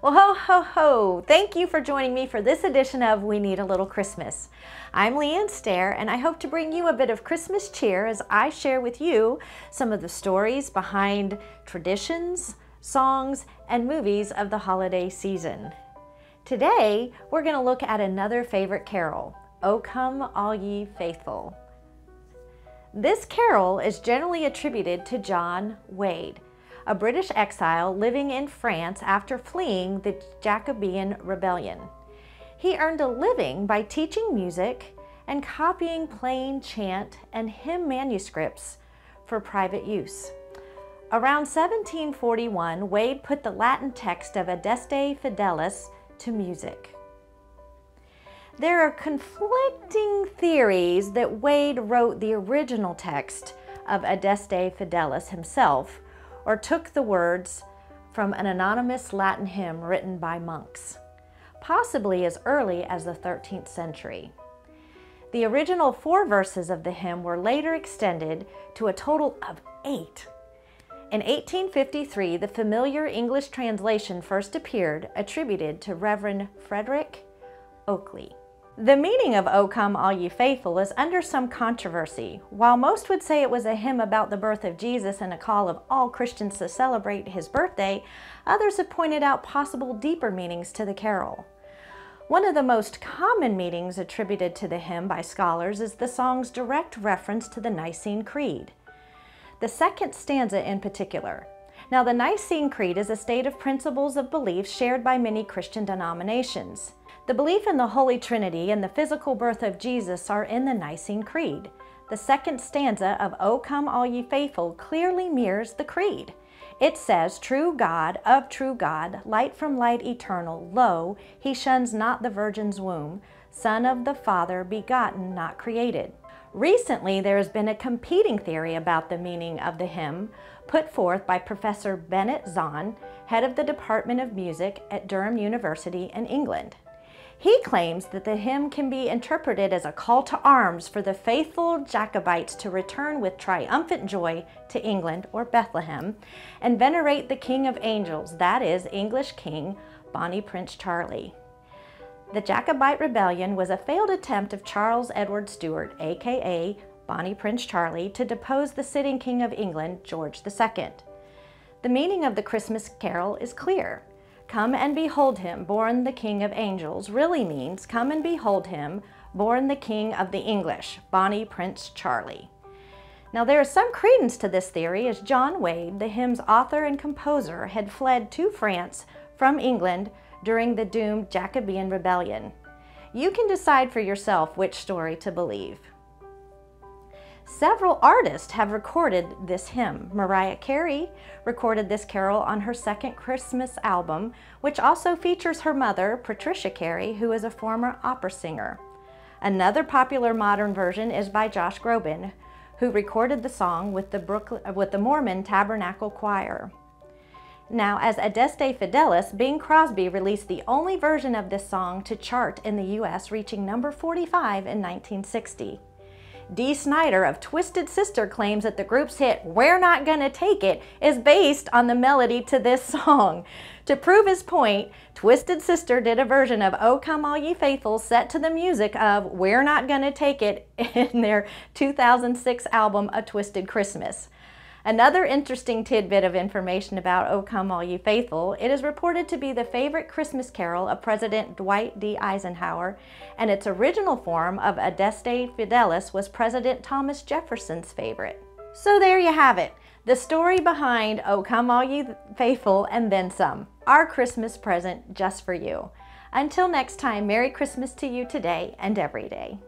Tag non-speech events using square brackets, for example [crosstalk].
Well, ho, ho, ho! Thank you for joining me for this edition of We Need a Little Christmas. I'm LeeAnn Stair, and I hope to bring you a bit of Christmas cheer as I share with you some of the stories behind traditions, songs, and movies of the holiday season. Today, we're going to look at another favorite carol, O Come All Ye Faithful. This carol is generally attributed to John Wade, a British exile living in France after fleeing the Jacobean Rebellion. He earned a living by teaching music and copying plain chant and hymn manuscripts for private use. Around 1741, Wade put the Latin text of Adeste Fideles to music. There are conflicting theories that Wade wrote the original text of Adeste Fideles himself, or took the words from an anonymous Latin hymn written by monks, possibly as early as the 13th century. The original four verses of the hymn were later extended to a total of eight. In 1853, the familiar English translation first appeared, attributed to Reverend Frederick Oakeley. The meaning of O Come All Ye Faithful is under some controversy. While most would say it was a hymn about the birth of Jesus and a call of all Christians to celebrate his birthday, others have pointed out possible deeper meanings to the carol. One of the most common meanings attributed to the hymn by scholars is the song's direct reference to the Nicene Creed. The second stanza in particular. Now, the Nicene Creed is a state of principles of belief shared by many Christian denominations. The belief in the Holy Trinity and the physical birth of Jesus are in the Nicene Creed. The second stanza of O Come All Ye Faithful clearly mirrors the Creed. It says, True God, of true God, light from light eternal, lo, he shuns not the Virgin's womb, Son of the Father, begotten, not created. Recently, there has been a competing theory about the meaning of the hymn put forth by Professor Bennett Zon, head of the Department of Music at Durham University in England. He claims that the hymn can be interpreted as a call to arms for the faithful Jacobites to return with triumphant joy to England or Bethlehem and venerate the King of Angels, that is, English King Bonnie Prince Charlie. The Jacobite Rebellion was a failed attempt of Charles Edward Stuart, aka Bonnie Prince Charlie, to depose the sitting King of England, George II. The meaning of the Christmas carol is clear. Come and behold him, born the King of Angels, really means come and behold him, born the King of the English, Bonnie Prince Charlie. Now there is some credence to this theory as John Wade, the hymn's author and composer, had fled to France from England during the doomed Jacobean Rebellion. You can decide for yourself which story to believe. Several artists have recorded this hymn. Mariah Carey recorded this carol on her second Christmas album, which also features her mother, Patricia Carey, who is a former opera singer. Another popular modern version is by Josh Groban, who recorded the song with the, Brooklyn, with the Mormon Tabernacle Choir. Now, as Adeste Fideles, Bing Crosby released the only version of this song to chart in the U.S., reaching number 45 in 1960. Dee Snider of Twisted Sister claims that the group's hit We're Not Gonna Take It is based on the melody to this song. To prove his point, Twisted Sister did a version of Oh Come All Ye Faithful set to the music of We're Not Gonna Take It [laughs] in their 2006 album A Twisted Christmas. Another interesting tidbit of information about O Come All Ye Faithful, it is reported to be the favorite Christmas carol of President Dwight D. Eisenhower, and its original form of Adeste Fideles was President Thomas Jefferson's favorite. So there you have it, the story behind O Come All Ye Faithful and then some, our Christmas present just for you. Until next time, Merry Christmas to you today and every day.